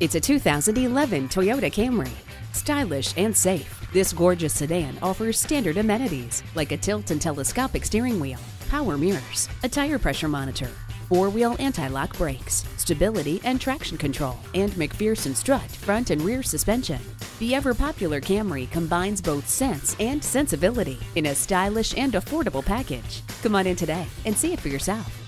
It's a 2011 Toyota Camry. Stylish and safe, this gorgeous sedan offers standard amenities like a tilt and telescopic steering wheel, power mirrors, a tire pressure monitor, four-wheel anti-lock brakes, stability and traction control, and MacPherson strut front and rear suspension. The ever-popular Camry combines both sense and sensibility in a stylish and affordable package. Come on in today and see it for yourself.